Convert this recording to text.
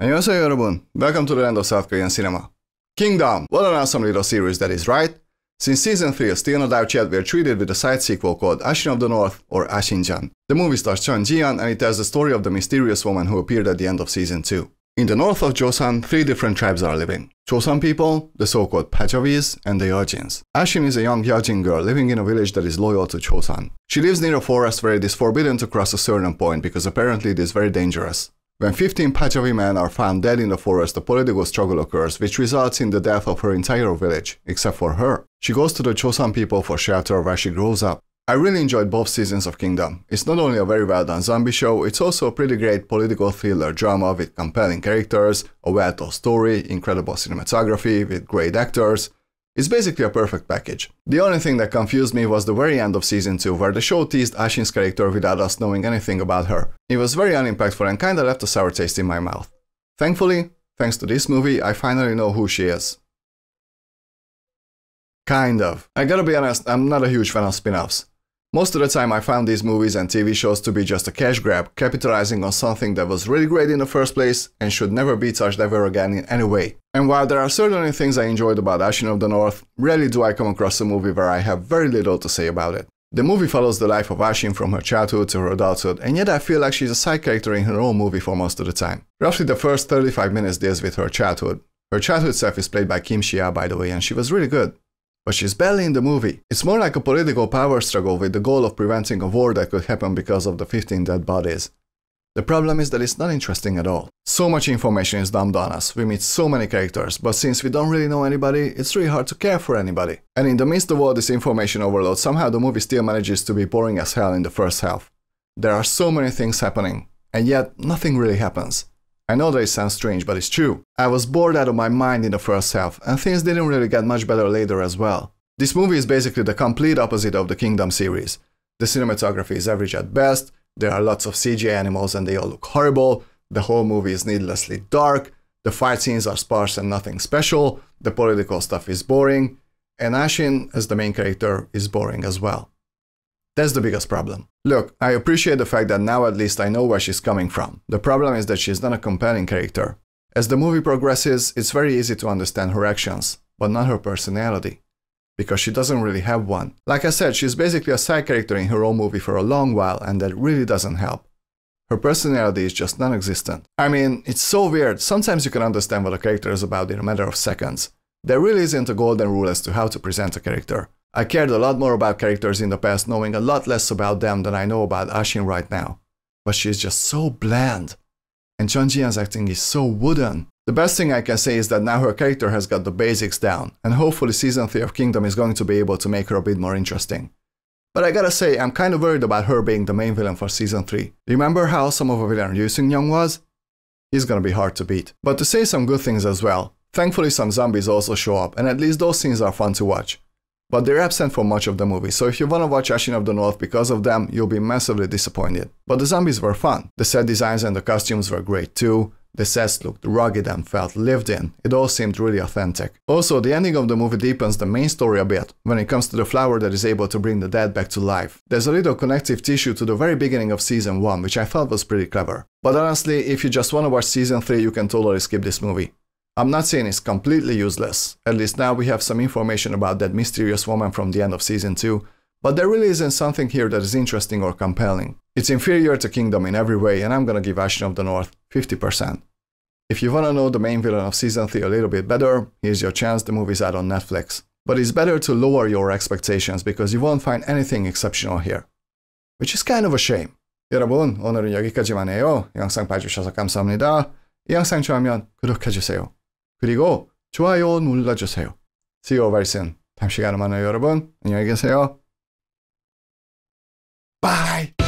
And you welcome to the land of South Korean cinema. Kingdom, what an awesome little series that is, right? Since season 3 of still No doubt yet we are treated with a side sequel called Ashin of the North or Ashinjeon. The movie stars Jun Ji-hyun and it tells the story of the mysterious woman who appeared at the end of season 2. In the north of Joseon, three different tribes are living. Joseon people, the so-called Pachavis, and the Yajins. Ashin is a young Yajin girl living in a village that is loyal to Joseon. She lives near a forest where it is forbidden to cross a certain point because apparently it is very dangerous. When 15 Pachavi men are found dead in the forest, a political struggle occurs, which results in the death of her entire village, except for her. She goes to the Joseon people for shelter where she grows up. I really enjoyed both seasons of Kingdom. It's not only a very well done zombie show, it's also a pretty great political thriller drama with compelling characters, a well told story, incredible cinematography with great actors, it's basically a perfect package. The only thing that confused me was the very end of season 2, where the show teased Ashin's character without us knowing anything about her. It was very unimpactful and kinda left a sour taste in my mouth. Thankfully, thanks to this movie, I finally know who she is. Kind of. I gotta be honest, I'm not a huge fan of spin offs. Most of the time I found these movies and TV shows to be just a cash grab, capitalizing on something that was really great in the first place and should never be touched ever again in any way. And while there are certainly things I enjoyed about Ashin of the North, rarely do I come across a movie where I have very little to say about it. The movie follows the life of Ashin from her childhood to her adulthood, and yet I feel like she's a side character in her own movie for most of the time. Roughly the first 35 minutes deals with her childhood. Her childhood self is played by Kim Shia, by the way, and she was really good but she's barely in the movie. It's more like a political power struggle with the goal of preventing a war that could happen because of the 15 dead bodies. The problem is that it's not interesting at all. So much information is dumped on us, we meet so many characters, but since we don't really know anybody, it's really hard to care for anybody. And in the midst of all this information overload, somehow the movie still manages to be boring as hell in the first half. There are so many things happening, and yet nothing really happens. I know that it sounds strange, but it's true. I was bored out of my mind in the first half, and things didn't really get much better later as well. This movie is basically the complete opposite of the Kingdom series. The cinematography is average at best, there are lots of CGI animals and they all look horrible, the whole movie is needlessly dark, the fight scenes are sparse and nothing special, the political stuff is boring, and Ashin, as the main character, is boring as well. That's the biggest problem. Look, I appreciate the fact that now at least I know where she's coming from. The problem is that she's not a compelling character. As the movie progresses, it's very easy to understand her actions, but not her personality. Because she doesn't really have one. Like I said, she's basically a side character in her own movie for a long while, and that really doesn't help. Her personality is just non existent. I mean, it's so weird, sometimes you can understand what a character is about in a matter of seconds. There really isn't a golden rule as to how to present a character. I cared a lot more about characters in the past, knowing a lot less about them than I know about Ashin right now. But she's just so bland. And Jun Ji-hyun's acting is so wooden. The best thing I can say is that now her character has got the basics down, and hopefully season 3 of Kingdom is going to be able to make her a bit more interesting. But I gotta say, I'm kinda worried about her being the main villain for season 3. Remember how awesome of a villain Ryu Seung Ryong was? He's gonna be hard to beat. But to say some good things as well, thankfully some zombies also show up, and at least those scenes are fun to watch but they're absent for much of the movie, so if you wanna watch Ashin of the North because of them, you'll be massively disappointed. But the zombies were fun. The set designs and the costumes were great too. The sets looked rugged and felt lived in. It all seemed really authentic. Also, the ending of the movie deepens the main story a bit when it comes to the flower that is able to bring the dead back to life. There's a little connective tissue to the very beginning of season 1, which I thought was pretty clever. But honestly, if you just wanna watch season 3, you can totally skip this movie. I'm not saying it's completely useless, at least now we have some information about that mysterious woman from the end of season 2, but there really isn't something here that is interesting or compelling. It's inferior to Kingdom in every way and I'm gonna give Ashin of the North 50%. If you wanna know the main villain of season 3 a little bit better, here's your chance, the movie's out on Netflix. But it's better to lower your expectations because you won't find anything exceptional here. Which is kind of a shame. 여러분, 오늘은 여기까지만 해요. 영상 봐주셔서 감사합니다. 이 영상 좋아하면 구독해주세요. 그리고 좋아요 눌러주세요. See you very soon. 다음 시간에 만나요 여러분. 안녕히 계세요. Bye!